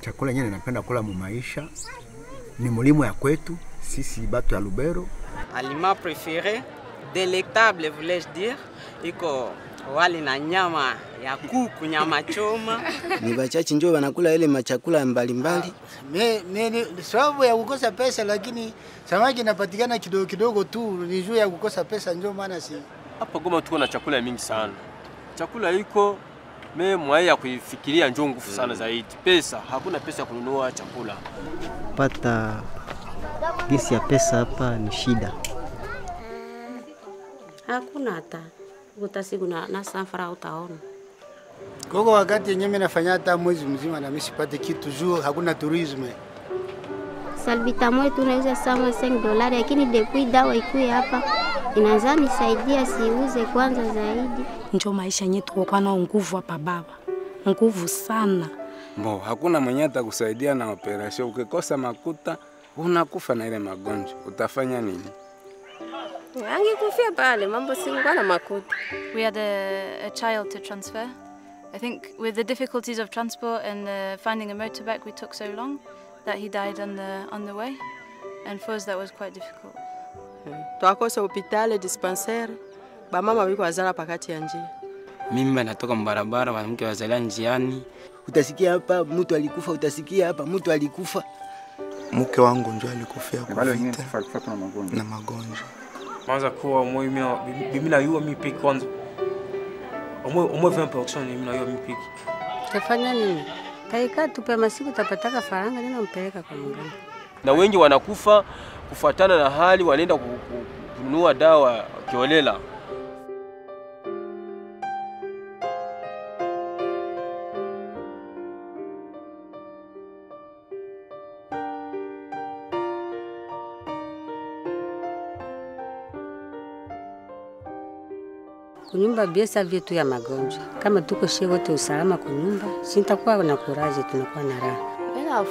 Chakula yenyewe ninapenda kula mu maisha ni mulimo ya kwetu sisi bato ya Lubero. Aliment préféré délectable voulais-je dire iko wali na nyama ya kuku, nyama choma. Ni bachachi njoo wanakula ile machakula mbalimbali. Me, me, ni sababu ya kukosa pesa, lakini samaki inapatikana kidogo kidogo tu, ni juu ya kukosa pesa, njoo maana si Hapa Goma tuko na chakula mingi sana, chakula iko me mwai ya kuifikiria njo nguvu sana zaidi. Pesa hakuna pesa ya kununua chakula. Pata gesi ya pesa hapa ni shida. Hakuna hata kuta siku na, na safara utaona. koko wakati yenyewe nafanya hata mwezi mzima na mimi sipate kitu juu hakuna tourisme. yetu tunauza sama 5 dolari, lakini depuis dawa ikuye hapa inaanza nisaidia siuze kwanza zaidi. Njo maisha yenyewe tuko kwa nao nguvu hapa baba, nguvu sana. Bo, hakuna mwenye atakusaidia na operation, Ukikosa makuta unakufa na ile magonjwa, utafanya nini? Angekufia pale, mambo singekuwa na makuta. We had a, a child to transfer. I think with the difficulties of transport and uh, finding a motorbike, we took so long that he died on the on the way, and for us that was quite difficult. Twakosa hospitali dispensaire, bamama biko wazala pakati ya njia. Mimba natoka mbarabara, wanamke wazala njiani. Utasikia hapa mtu alikufa, utasikia hapa mtu alikufa. Mke wangu ndio alikufia kwa vita na magonjwa. Kwanza kuwa omwe mimi na yua mi piki kwanza. Omwe omwe 20% mimi na yua mi piki. Tafanya nini? Taika tupe masiku tapataka faranga nina mpeleka kwa mganga. Na wengi wanakufa kufuatana na hali, wanaenda ku- ku- kununua dawa kiolela. Kunyumba biesa vyetu ya magonjwa. Kama tuko shie wote usalama kunyumba, sintakuwa na kuraje, tunakuwa na raha. Ila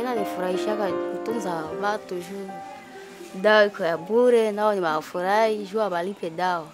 ila nifurahishaka kutunza watu juu dawa iko ya bure, nao ni mafurahi juu abalipe dawa.